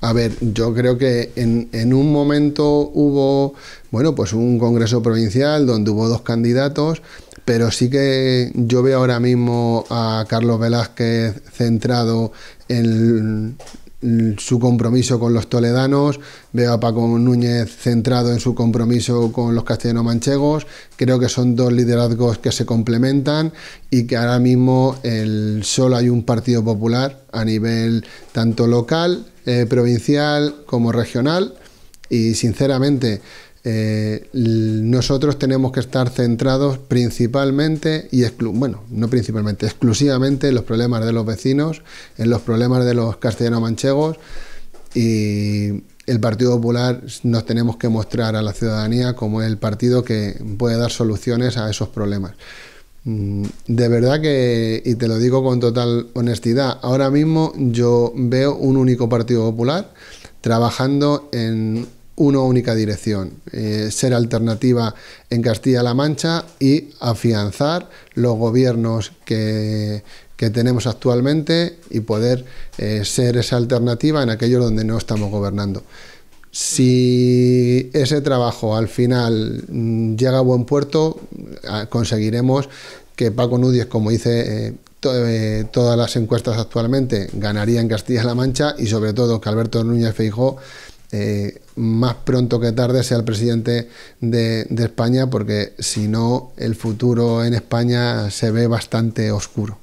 A ver, yo creo que en, en, un momento hubo, bueno, pues un congreso provincial donde hubo dos candidatos, pero sí que yo veo ahora mismo a Carlos Velázquez centrado en su compromiso con los toledanos, veo a Paco Núñez centrado en su compromiso con los castellano-manchegos, creo que son dos liderazgos que se complementan y que ahora mismo el, solo hay un partido popular a nivel tanto local, eh, provincial como regional y sinceramente eh, nosotros tenemos que estar centrados principalmente y bueno, no principalmente, exclusivamente en los problemas de los vecinos, en los problemas de los castellano-manchegos y el Partido Popular nos tenemos que mostrar a la ciudadanía como el partido que puede dar soluciones a esos problemas. Mm, de verdad que, y te lo digo con total honestidad, ahora mismo yo veo un único Partido Popular trabajando en una única dirección, eh, ser alternativa en Castilla-La Mancha y afianzar los gobiernos que, tenemos actualmente y poder eh, ser esa alternativa en aquellos donde no estamos gobernando. Si ese trabajo al final mm, llega a buen puerto, conseguiremos que Paco Núñez, como dice eh, todas las encuestas actualmente, ganaría en Castilla-La Mancha y sobre todo que Alberto Núñez Feijó eh, más pronto que tarde sea el presidente de, España, porque si no, el futuro en España se ve bastante oscuro.